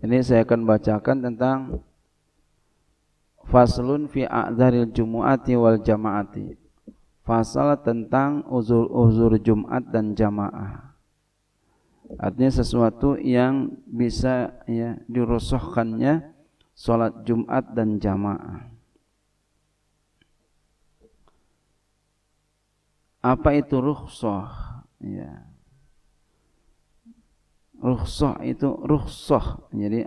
Ini saya akan bacakan tentang faslun fi a'dzaril jumu'ati wal jama'ati. Fasal tentang uzur-uzur Jumat dan jamaah. Artinya sesuatu yang bisa ya dirusuhkannya salat Jumat dan jamaah. Apa itu rukhsah? Ya. Rukhsah itu rukhsah. Jadi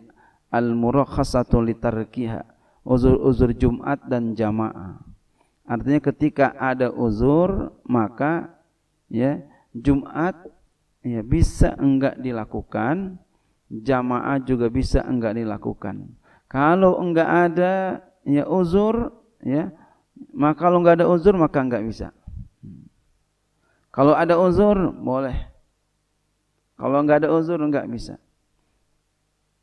al-murakhasatu litarkiha. Uzur-uzur Jumat dan jamaah. Artinya ketika ada uzur maka ya Jumat ya bisa enggak dilakukan, jamaah juga bisa enggak dilakukan. Kalau enggak ada ya uzur ya, maka kalau enggak ada uzur maka enggak bisa. Kalau ada uzur boleh. Kalau enggak ada uzur enggak bisa.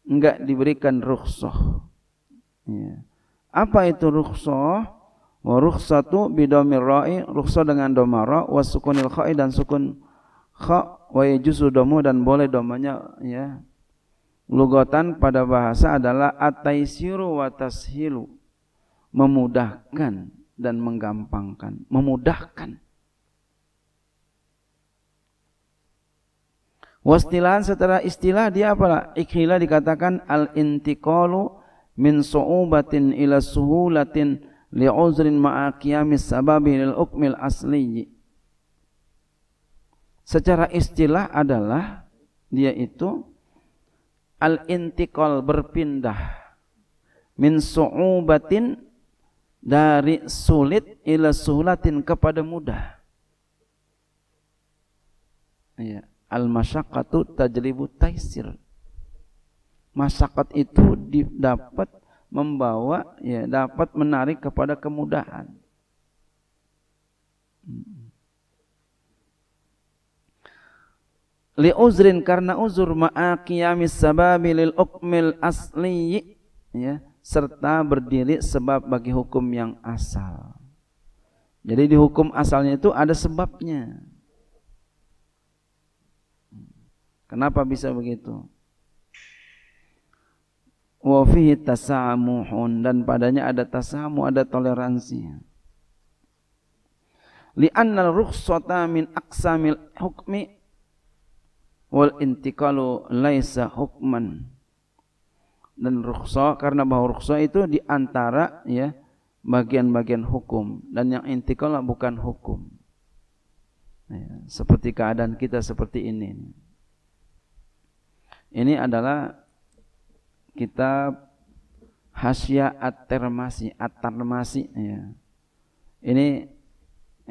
Enggak diberikan rukhsah. Ya. Apa itu rukhsah? Wa rukhsatu bidomir ra'i, rukhsah dengan domara wa sukunil kha'i dan sukun kha wa yajuzu domu dan boleh domanya ya. Lugatan pada bahasa adalah ataisiru wa tashilu. Memudahkan dan menggampangkan, memudahkan. Wastilahan setelah istilah dia apa? Ikhila dikatakan al-intiqalu min su'ubatin ila suhulatin li'uzrin ma'a qiyamis sababi lil ukmil asli. Secara istilah adalah dia itu al-intiqal berpindah min su'ubatin dari sulit ila suhulatin kepada mudah. Iya al masyaqqatu tajlibu taisir. Masyakat itu dapat membawa ya dapat menarik kepada kemudahan. Li uzrin karena uzur ma'a qiyamis sababi lil ukmil asli ya serta berdiri sebab bagi hukum yang asal. Jadi di hukum asalnya itu ada sebabnya Kenapa bisa begitu? Wa fihi tasamuhun dan padanya ada tasamu, ada toleransi. Li'anna rukhsata min aqsamil hukmi wal intikalu laisa hukman. Dan rukhsah karena bahwa rukhsah itu di antara ya bagian-bagian hukum dan yang intikal bukan hukum. Ya, seperti keadaan kita seperti ini. Ini adalah kitab Hasya At-Termasi, At-Tarmasi ya. Ini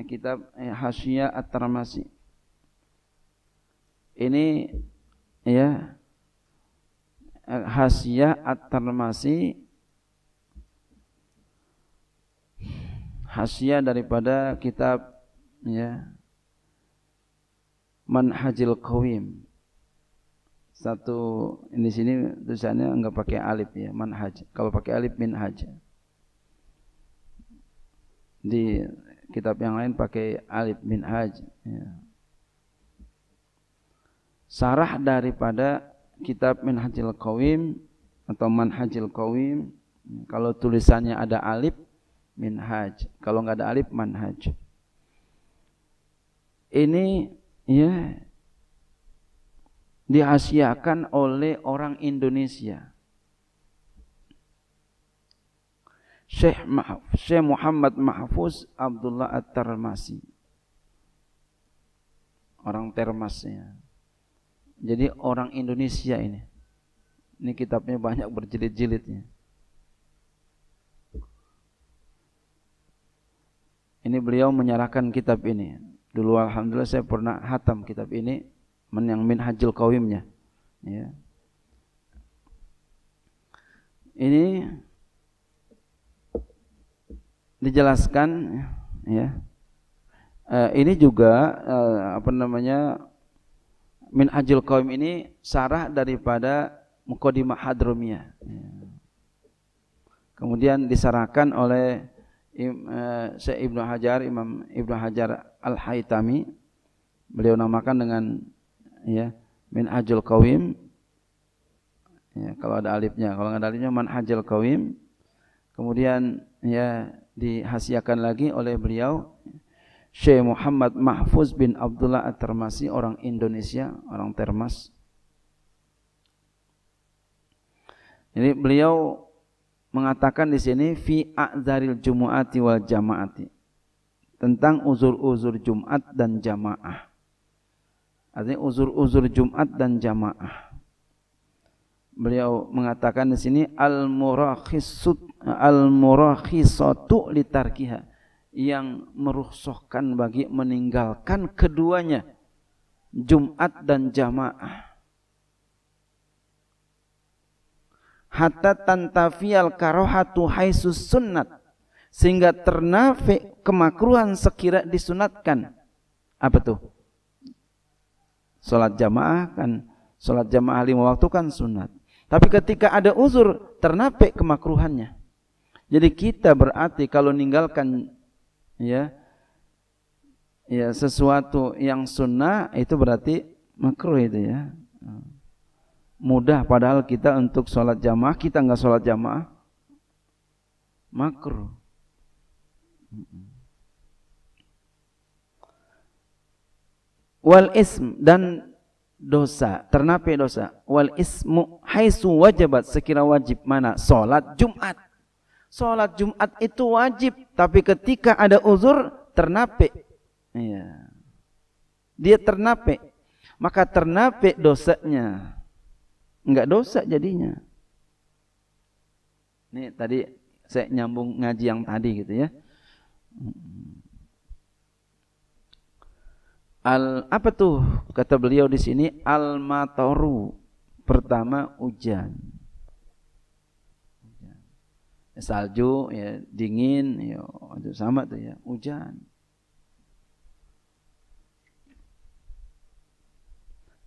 kitab eh, Hasya At-Termasi. Ini ya Hasya At-Tarmasi Hasya daripada kitab ya Manhajil Qawim satu di sini tulisannya enggak pakai alif ya manhaj. Kalau pakai alif minhaj. Di kitab yang lain pakai alif minhaj ya. sarah daripada kitab minhajil qawim atau manhajil qawim kalau tulisannya ada alif minhaj. Kalau enggak ada alif manhaj. Ini ya dihasiakan oleh orang Indonesia. Syekh, Syekh Muhammad Mahfuz Abdullah At-Tarmasi. Orang Termasnya. Jadi orang Indonesia ini. Ini kitabnya banyak berjilid-jilidnya. Ini beliau menyerahkan kitab ini. Dulu alhamdulillah saya pernah hatam kitab ini men yang minhajul qawimnya. Ya. Ini dijelaskan ya. Uh, ini juga uh, apa namanya minhajul qawim ini sarah daripada Muqaddimah Hadrumiyah ya. kemudian disarahkan oleh uh, Syekh Ibnu Hajar Imam Ibnu Hajar Al-Haytami. Beliau namakan dengan ya min ajul qawim Ya, kalau ada alifnya, kalau nggak ada alifnya manhajul qawim. Kemudian ya dihasiakan lagi oleh beliau Syekh Muhammad Mahfuz bin Abdullah At-Termasi orang Indonesia, orang Termas. Jadi beliau mengatakan di sini fi a'dzaril jumu'ati wal jama'ati tentang uzur-uzur Jumat dan jamaah. Artinya uzur-uzur Jumat dan jamaah. Beliau mengatakan di sini al-murakhisut al-murakhisatu litarkiha yang merukhsahkan bagi meninggalkan keduanya Jumat dan jamaah. hatta tantafiyal karohatu haisus sunnat sehingga ternafi kemakruhan sekira disunatkan apa tuh salat jamaah kan salat jamaah lima waktu kan sunat. Tapi ketika ada uzur ternafi kemakruhannya. Jadi kita berarti kalau ninggalkan ya ya sesuatu yang sunnah itu berarti makruh itu ya. Mudah padahal kita untuk sholat jamaah kita nggak sholat jamaah makruh wal ism dan dosa ternapi dosa. Wal ismu haisu wajibat sekira wajib mana? Sholat Jumat. Sholat Jumat itu wajib tapi ketika ada uzur ternapi. Iya. dia ternapi. Maka ternapi dosanya. Enggak dosa jadinya. Ini tadi saya nyambung ngaji yang tadi gitu ya. Al apa tuh kata beliau di sini al matoru pertama hujan. Salju ya dingin ya sama tuh ya hujan.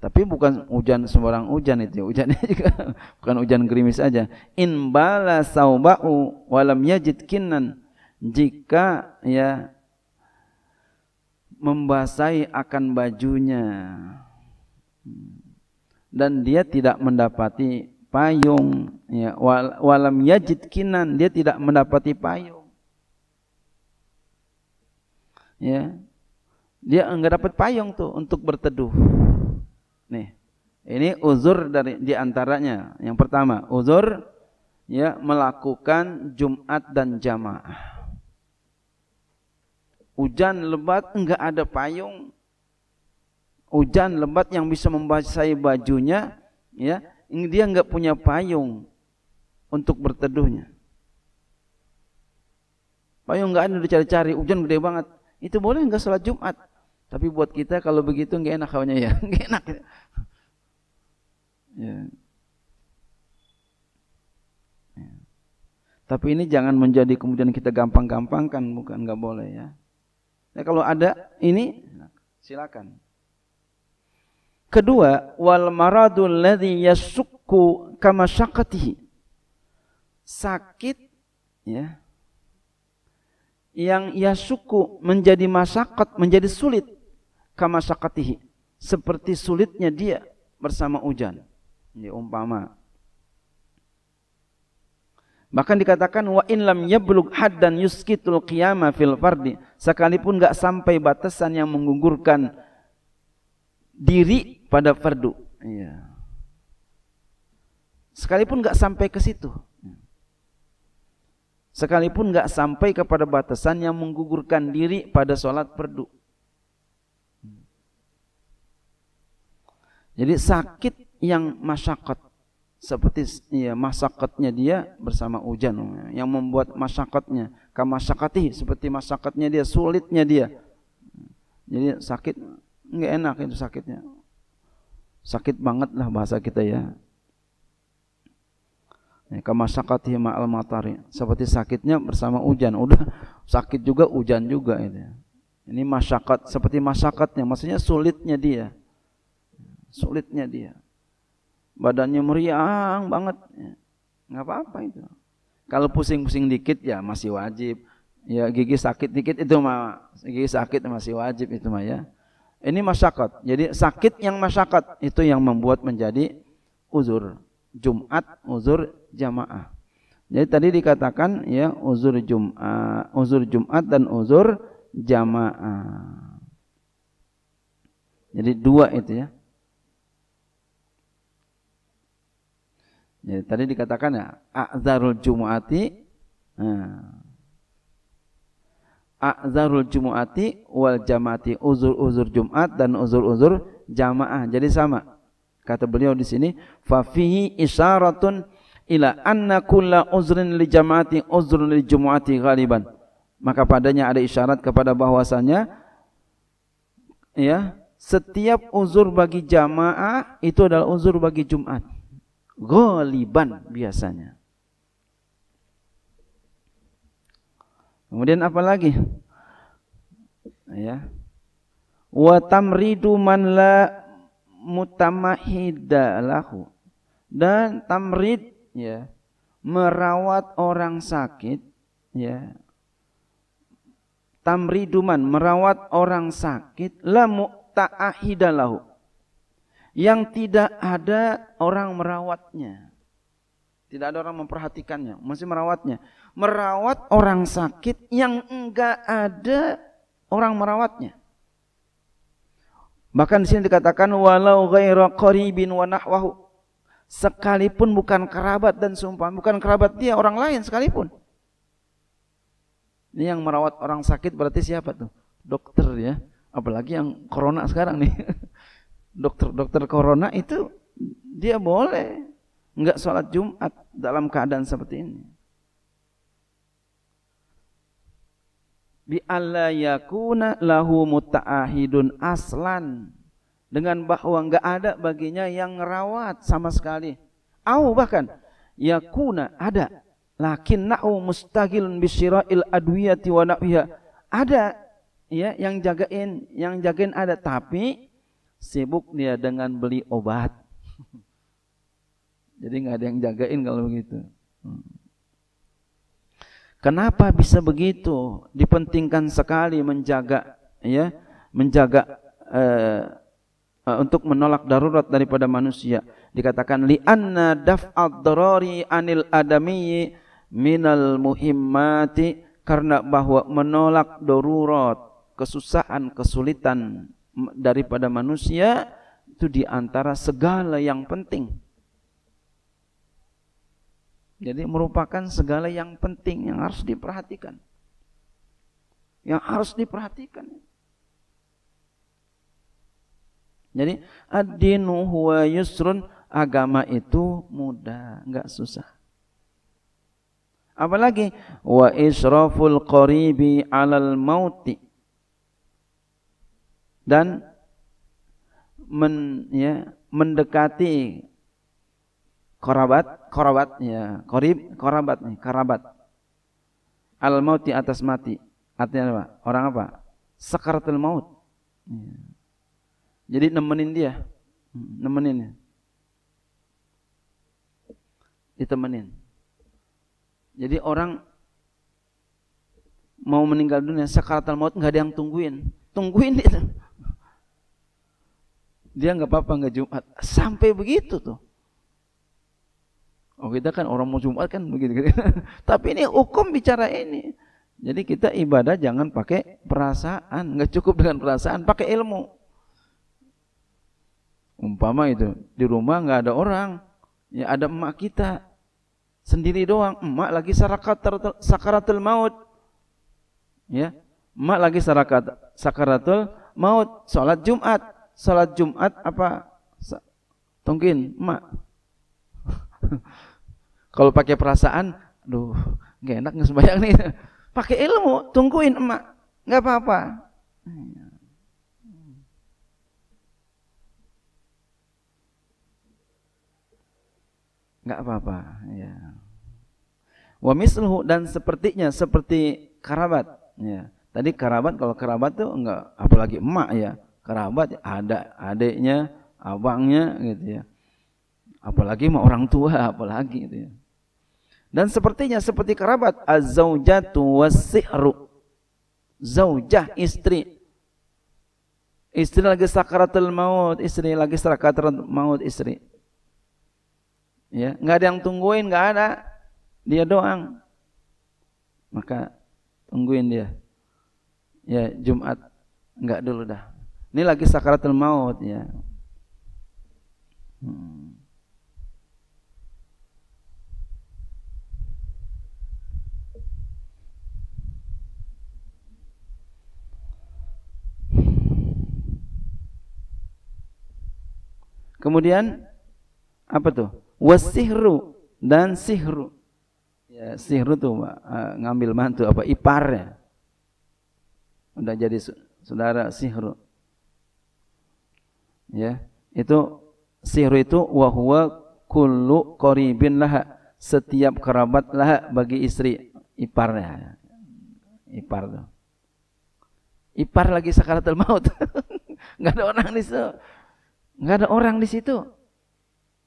Tapi bukan hujan sembarang hujan itu, hujannya juga bukan hujan gerimis aja. In bala sauba'u walam yajid kinnan jika ya membasahi akan bajunya dan dia tidak mendapati payung ya walam yajid kinan dia tidak mendapati payung ya dia enggak dapat payung tuh untuk berteduh Nih. Ini uzur dari di antaranya. Yang pertama, uzur ya melakukan Jumat dan jamaah. Hujan lebat enggak ada payung. Hujan lebat yang bisa membasahi bajunya, ya, dia enggak punya payung untuk berteduhnya. Payung enggak ada dicari-cari, hujan gede banget. Itu boleh enggak sholat Jumat? Tapi buat kita kalau begitu nggak enak kawannya ya, nggak enak. Ya. ya. Tapi ini jangan menjadi kemudian kita gampang-gampangkan, bukan nggak boleh ya. Nah, kalau ada ini silakan. Kedua, wal maradul ladzi yasukku kama syaqatihi. Sakit ya. Yang yasuku menjadi masakat, menjadi sulit kama sakatihi seperti sulitnya dia bersama hujan ini umpama bahkan dikatakan wa in lam yablug haddan yuskitul qiyama fil fardi sekalipun enggak sampai batasan yang menggugurkan diri pada fardu. Iya. Sekalipun enggak sampai ke situ. Sekalipun enggak sampai kepada batasan yang menggugurkan diri pada sholat fardu. Jadi sakit yang masyakat seperti ya masakatnya dia bersama hujan. Yang membuat masyakatnya kamasyakati seperti masakatnya dia sulitnya dia. Jadi sakit nggak enak itu sakitnya. Sakit banget lah bahasa kita ya, ya kamasyakati ma'al matari. Seperti sakitnya bersama hujan. Udah sakit juga hujan juga itu ini masyakat seperti masyakatnya maksudnya sulitnya dia. Sulitnya dia. Badannya meriang banget. Ya. Nggak apa-apa itu. Kalau pusing-pusing dikit ya masih wajib. Ya gigi sakit dikit itu mah gigi sakit masih wajib itu mah ya. Ini masyakat. Jadi sakit yang masyakat itu yang membuat menjadi uzur. Jumat, uzur jamaah. Jadi tadi dikatakan ya uzur Jumat, uzur Jumat dan uzur jamaah. Jadi dua itu ya. Jadi tadi dikatakan ya a'zarul jumu'ati nah. a'zarul jumu'ati wal jamaati uzur-uzur Jumat dan uzur-uzur jamaah. Jadi sama. Kata beliau di sini fa fihi isyaratun ila anna kulla uzrin li jamaati uzrun li jumu'ati ghaliban. Maka padanya ada isyarat kepada bahwasanya ya setiap uzur bagi jamaah itu adalah uzur bagi Jumat. Ghaliban biasanya. Kemudian apa lagi? Ya. Wa tamridu man la mutamahida lahu. Dan tamrid ya, merawat orang sakit ya. Tamriduman merawat orang sakit la mu'ta'ahida lahu. Yang tidak ada orang merawatnya. Tidak ada orang memperhatikannya, masih merawatnya. Merawat orang sakit yang enggak ada orang merawatnya. Bahkan di sini dikatakan walau ghaira qaribin wa nahwahu. Sekalipun bukan kerabat dan sumpah, bukan kerabat dia orang lain sekalipun. Ini yang merawat orang sakit berarti siapa tuh? Dokter ya. Apalagi yang corona sekarang nih. Dokter-dokter corona itu dia boleh enggak sholat Jumat dalam keadaan seperti ini. Bi alla yakuna lahu muta'ahidun aslan dengan bahwa enggak ada baginya yang ngerawat sama sekali. Au bahkan yakuna ada lakin nahu mustagilun bisyira'il adwiyati wa. Ada ya yang jagain, yang jagain ada tapi sibuk dia dengan beli obat. Jadi nggak ada yang jagain kalau begitu. Hmm. Kenapa bisa begitu? Dipentingkan sekali menjaga ya, menjaga uh, uh, untuk menolak darurat daripada manusia. Dikatakan li anna daf'ad darari anil adami minal muhimmati karena bahwa menolak darurat, kesusahan, kesulitan daripada manusia itu di antara segala yang penting jadi merupakan segala yang penting yang harus diperhatikan. Yang harus diperhatikan. Jadi ad-dinu huwa yusrun agama itu mudah, enggak susah. Apalagi wa israful qaribi 'alal mauti. Dan men, ya, mendekati Korabat, korabat ya, korib, korabat nih, karabat. Al maut di atas mati. Artinya apa? Orang apa? Sakaratul maut. Ya. Jadi nemenin dia, nemenin. Ditemenin. Jadi orang mau meninggal dunia sakaratul maut nggak ada yang tungguin, tungguin itu. Dia nggak apa-apa nggak Jumat, sampai begitu tuh. Oh kita kan orang mau Jumat kan begitu. -gitu. Tapi ini hukum bicara ini. Jadi kita ibadah jangan pakai perasaan, nggak cukup dengan perasaan, pakai ilmu. Umpama itu di rumah nggak ada orang, ya ada emak kita sendiri doang, emak lagi sakaratul, sakaratul maut, ya, emak lagi sarakat, sakaratul maut, sholat Jumat, sholat Jumat apa? Tungkin, emak. Kalau pakai perasaan, aduh, nggak enak nggak sembahyang nih. Pakai ilmu, tungguin emak, nggak apa-apa. Nggak apa-apa, ya. Wa misluhu dan sepertinya seperti kerabat, ya. Tadi kerabat kalau kerabat tuh enggak apalagi emak ya. Kerabat ada adiknya, abangnya gitu ya. Apalagi mau orang tua, apalagi gitu ya. Dan sepertinya seperti kerabat az-zaujatu was-sihru. Zaujah istri. Istri lagi sakaratul maut, istri lagi sakaratul maut istri. Ya, nggak ada yang tungguin, nggak ada. Dia doang. Maka tungguin dia. Ya, Jumat nggak dulu dah. Ini lagi sakaratul maut ya. Hmm. Kemudian apa tuh? Wasihru dan sihru. Ya, sihru tuh uh, ngambil mantu apa iparnya. Udah jadi saudara sihru. Ya, itu sihru itu wahwa kullu qaribin laha setiap kerabat laha bagi istri iparnya. Ipar tuh. Ipar lagi sakaratul maut. Enggak ada orang di situ. Enggak ada orang di situ.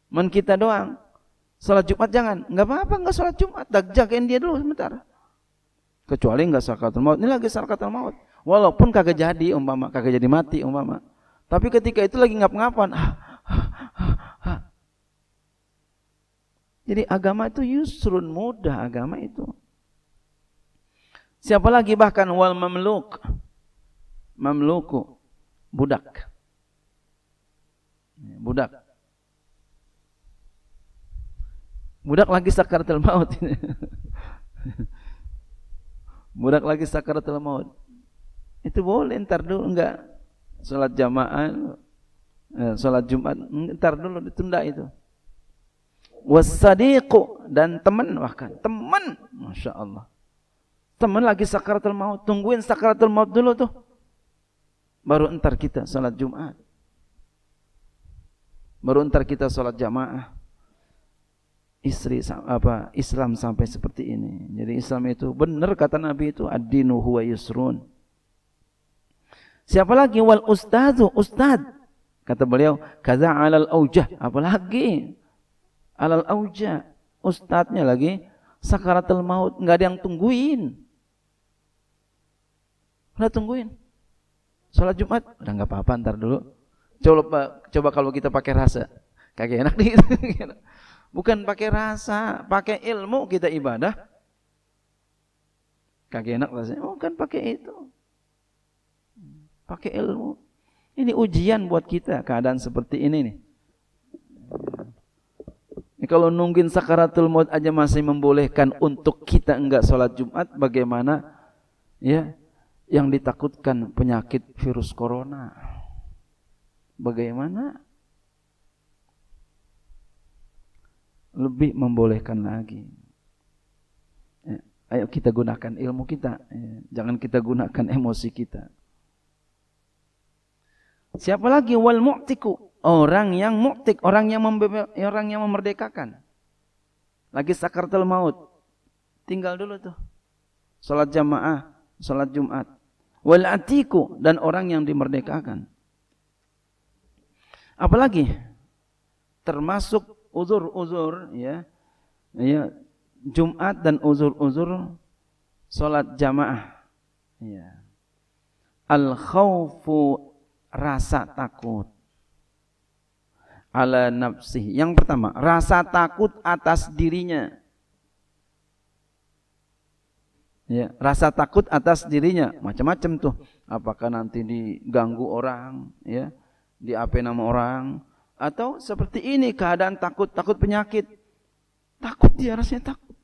Men kita doang. Salat Jumat jangan. Enggak apa-apa enggak salat Jumat. Jagain dia dulu sebentar. Kecuali enggak sakaratul maut. Ini lagi sakaratul maut. Walaupun kagak jadi umpama, kagak jadi mati umpama. Tapi ketika itu lagi ngap-ngapan. Jadi agama itu yusrun mudah agama itu. Siapa lagi bahkan wal mamluk. Mamluku budak. Budak. Budak lagi sakaratul maut. Budak lagi sakaratul maut. Itu boleh ntar dulu enggak salat jamaah eh, salat Jumat ntar dulu ditunda itu. Wasadiqu dan teman bahkan teman Masya Allah teman lagi sakaratul maut tungguin sakaratul maut dulu tuh baru entar kita salat Jumat Baru ntar kita sholat jamaah. Istri apa Islam sampai seperti ini. Jadi Islam itu benar kata Nabi itu ad-dinu huwa yusrun. Siapa lagi? Wal ustadu ustad kata beliau kaza alal aujah. Apalagi alal aujah. Ustadnya lagi sakaratul maut. Nggak ada yang tungguin. Udah tungguin. Sholat Jumat. Udah nggak apa-apa ntar dulu. Coba coba kalau kita pakai rasa, kagak enak nih. Bukan pakai rasa, pakai ilmu kita ibadah. Kagak enak rasanya. Oh, kan pakai itu. Pakai ilmu. Ini ujian buat kita keadaan seperti ini nih. Ini kalau nungguin sakaratul maut aja masih membolehkan untuk kita enggak sholat Jumat, bagaimana ya yang ditakutkan penyakit virus corona? Bagaimana lebih membolehkan lagi? Ya, ayo kita gunakan ilmu kita, ya, jangan kita gunakan emosi kita. Siapa lagi wal mu'tiku? Orang yang mu'tik, orang yang orang yang memerdekakan. Lagi sakaratul maut. Tinggal dulu tuh. Salat jamaah, salat Jumat. Wal atiku dan orang yang dimerdekakan. Apalagi termasuk uzur-uzur ya. Ya, Jumat dan uzur-uzur salat jamaah. Ya. Al khaufu rasa takut ala nafsi. Yang pertama, rasa takut atas dirinya. Ya, rasa takut atas dirinya macam-macam tuh. Apakah nanti diganggu orang, ya? di apa nama orang atau seperti ini keadaan takut takut penyakit takut dia rasanya takut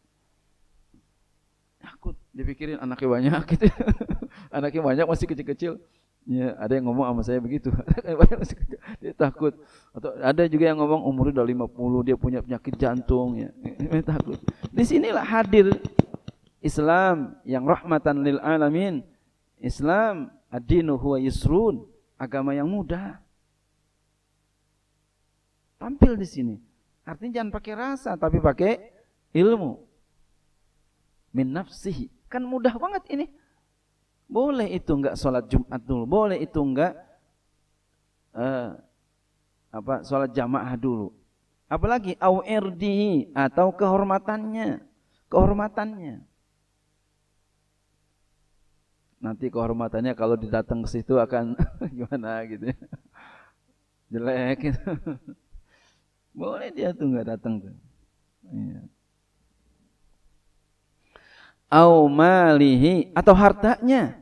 takut dipikirin anaknya banyak gitu anaknya banyak masih kecil-kecil ya ada yang ngomong sama saya begitu dia takut atau ada juga yang ngomong umurnya udah 50 dia punya penyakit jantung ya takut di sinilah hadir Islam yang rahmatan lil alamin Islam ad-dinu huwa yusrun agama yang mudah Tampil di sini. Artinya jangan pakai rasa tapi pakai ilmu. Min nafsihi. Kan mudah banget ini. Boleh itu enggak sholat Jumat dulu. Boleh itu enggak uh, apa sholat jamaah dulu. Apalagi au atau kehormatannya. Kehormatannya. Nanti kehormatannya kalau didatang ke situ akan gimana gitu Jelek gitu. Boleh dia tuh nggak datang tuh. Ya. Au malihi atau hartanya.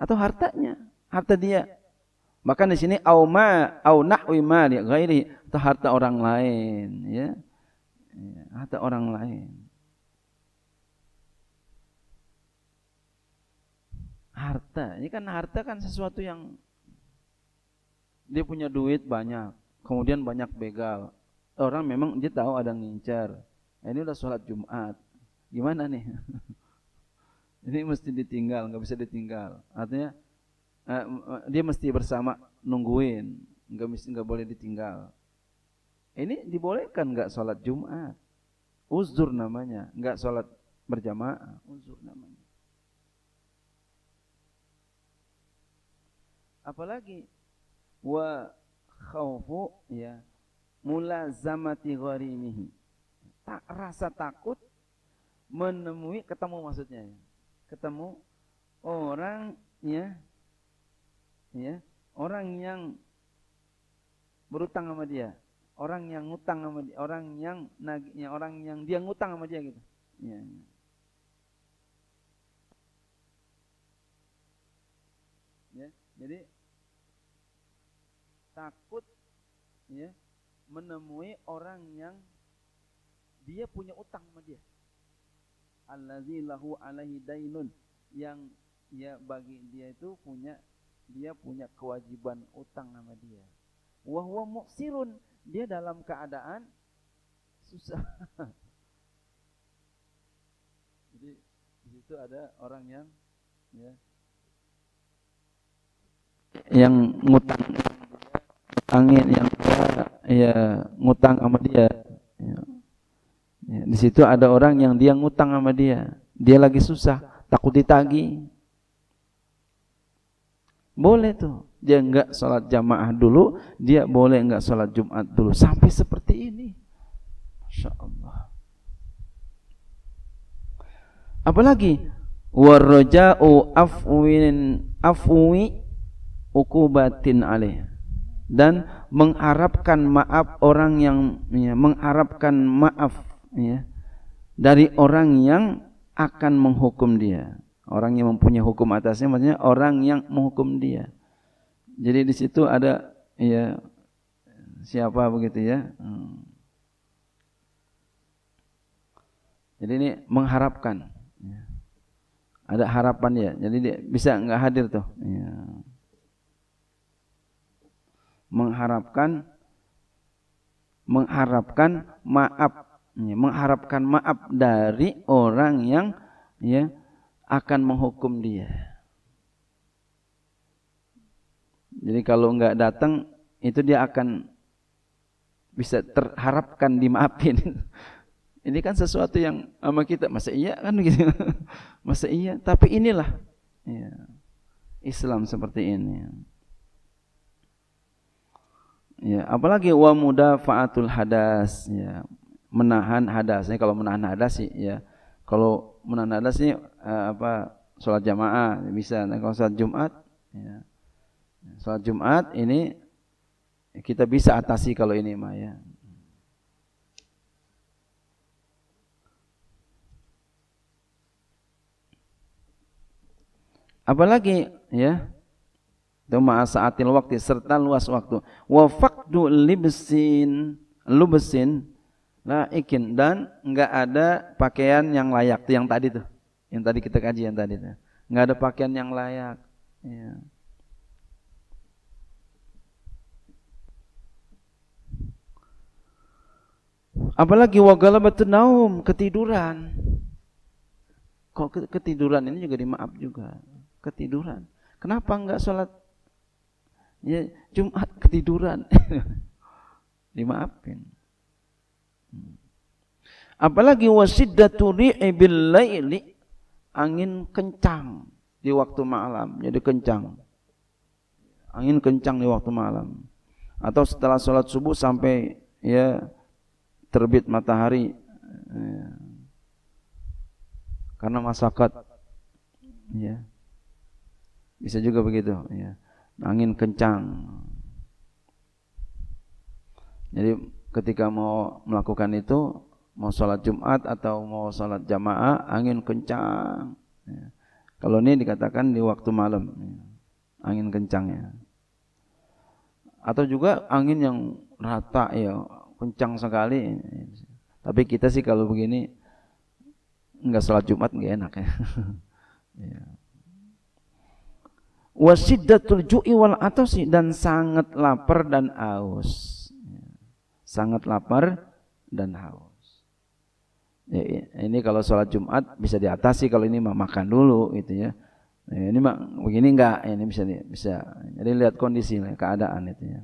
Atau hartanya, harta dia. Bahkan di sini au ma au nahwi mali ghairi atau harta orang lain, ya. ya harta orang lain. Harta, ini kan harta kan sesuatu yang dia punya duit banyak, kemudian banyak begal. Orang memang dia tahu ada ngincar. Ini udah sholat Jumat. Gimana nih? ini mesti ditinggal, nggak bisa ditinggal. Artinya uh, dia mesti bersama nungguin, nggak mesti nggak boleh ditinggal. Ini dibolehkan nggak sholat Jumat? Uzur namanya, nggak sholat berjamaah, uzur namanya. Apalagi wa khaufu ya mulazamati gharimihi. Tak rasa takut menemui ketemu maksudnya ya. Ketemu orang ya ya, orang yang berutang sama dia, orang yang ngutang sama dia, orang yang nagihnya, orang yang dia ngutang sama dia gitu. Ya, ya. ya jadi takut ya menemui orang yang dia punya utang sama dia. Allazi lahu alaihi dainun yang ya bagi dia itu punya dia punya kewajiban utang sama dia. Wa huwa muksirun, dia dalam keadaan susah. Jadi di situ ada orang yang ya yang ngutang angin yang ya ngutang sama dia ya. Ya. di situ ada orang yang dia ngutang sama dia. Dia lagi susah takut ditagi boleh tuh. Dia enggak sholat jamaah dulu dia boleh enggak sholat jumat dulu. Sampai seperti ini. Masya Allah. Apalagi? Warroja'u afwin afwi ukubatin alaih. Dan mengharapkan maaf orang yang ya, mengharapkan maaf ya, dari orang yang akan menghukum dia. Orang yang mempunyai hukum atasnya maksudnya orang yang menghukum dia. Jadi di situ ada ya siapa begitu ya. Jadi ini mengharapkan. Ya. Ada harapan ya. Jadi dia bisa nggak hadir tuh. Ya mengharapkan mengharapkan maaf ya, mengharapkan maaf dari orang yang ya akan menghukum dia. Jadi kalau enggak datang itu dia akan bisa terharapkan dimaafin. Ini kan sesuatu yang sama kita masa iya kan gitu. Masa iya, tapi inilah ya, Islam seperti ini. Ya, apalagi wa mudafaatul hadas ya. Menahan hadasnya kalau menahan hadas sih ya. Kalau menahan hadas sih uh, apa salat jamaah bisa. Nah, kalau salat Jumat ya. Salat Jumat ini kita bisa atasi kalau ini mah ya. Apalagi ya itu saatil waktu serta luas waktu wa faqdu libsin lubsin laikin dan enggak ada pakaian yang layak. Tuh yang tadi tuh. Yang tadi kita kaji yang tadi tuh. Enggak ada pakaian yang layak. Ya. apalagi wagalabatun naum ketiduran. Kok ketiduran ini juga dimaaf juga. Ketiduran. Kenapa enggak sholat? Ya Jumat ketiduran. Dimaafin. Apalagi wasiddatu ri'i laili angin kencang di waktu malam jadi kencang. Angin kencang di waktu malam. Atau setelah sholat subuh sampai ya terbit matahari. Ya. karena masakat. Ya. Bisa juga begitu ya. Angin kencang. Jadi ketika mau melakukan itu mau sholat Jumat atau mau sholat jamaah angin kencang ya. kalau ini dikatakan di waktu malam ya. angin kencang ya atau juga angin yang rata ya kencang sekali tapi kita sih kalau begini nggak sholat Jumat nggak enak ya, ya. wasiddatul ju'i wal atasi dan sangat lapar dan haus sangat lapar dan haus. Ya, ini kalau sholat Jumat bisa diatasi kalau ini mah makan dulu gitu ya. Nah, ini mah begini enggak ini bisa bisa. Jadi lihat kondisi keadaan itu ya.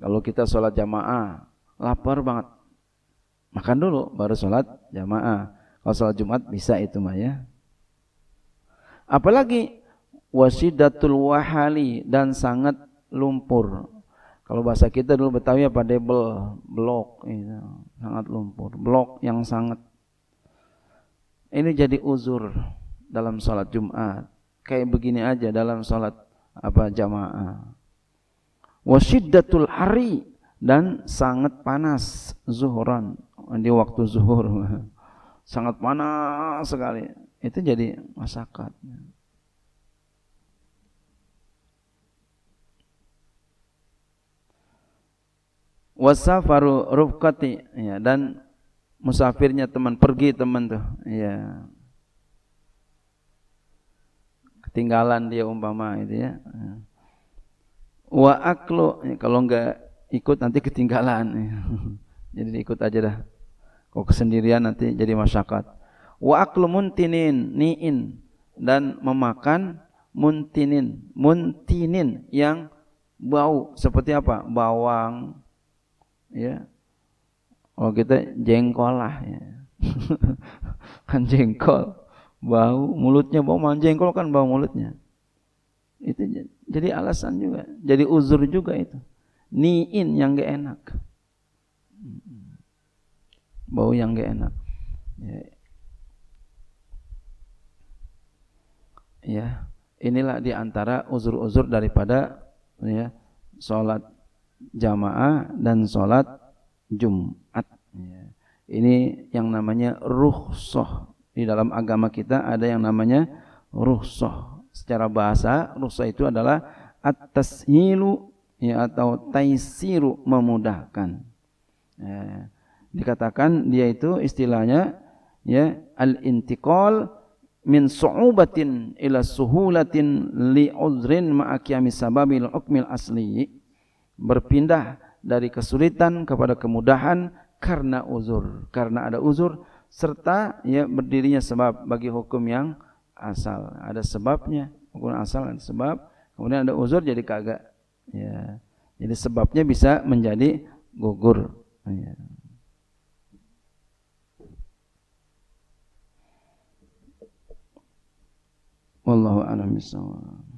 Kalau kita sholat jamaah lapar banget. Makan dulu baru sholat jamaah. Kalau sholat Jumat bisa itu mah ya. Apalagi wasidatul wahali dan sangat lumpur. Kalau bahasa kita dulu Betawi apa debel, blok itu, sangat lumpur, blok yang sangat ini jadi uzur dalam sholat Jumat. Kayak begini aja dalam sholat apa jamaah. Wasidatul hari dan sangat panas zuhuran di waktu zuhur. sangat panas sekali itu jadi masakat. Wasafaru rufqati ya dan musafirnya teman pergi teman tuh. Ya. Ketinggalan dia umpama itu ya. Wa aklu ya, kalau enggak ikut nanti ketinggalan. Jadi ikut aja dah. Kalau kesendirian nanti jadi masyarakat. Wa aklu muntinin ni'in. Dan memakan muntinin. Muntinin yang bau. Seperti apa? Bawang ya. Oh kita jengkol lah ya. Kan jengkol. Bau mulutnya bau man jengkol kan bau mulutnya. Itu jadi alasan juga jadi uzur juga itu. Ni'in yang gak enak. Bau yang gak enak. Ya, ya inilah di antara uzur-uzur daripada ya sholat jamaah dan sholat Jumat. Ya. ini yang namanya ruhsoh. Di dalam agama kita ada yang namanya ruhsoh. Secara bahasa ruhsoh itu adalah at-tashilu ya atau taisiru memudahkan. Ya. dikatakan dia itu istilahnya ya al-intiqal min su'ubatin ila suhulatin li uzrin sababil hukmil asli berpindah dari kesulitan kepada kemudahan karena uzur. Karena ada uzur serta ya berdirinya sebab bagi hukum yang asal. Ada sebabnya hukum asal ada sebab. Kemudian ada uzur jadi kagak ya. Jadi sebabnya bisa menjadi gugur. Ya. Wallahu a'lam bishawab.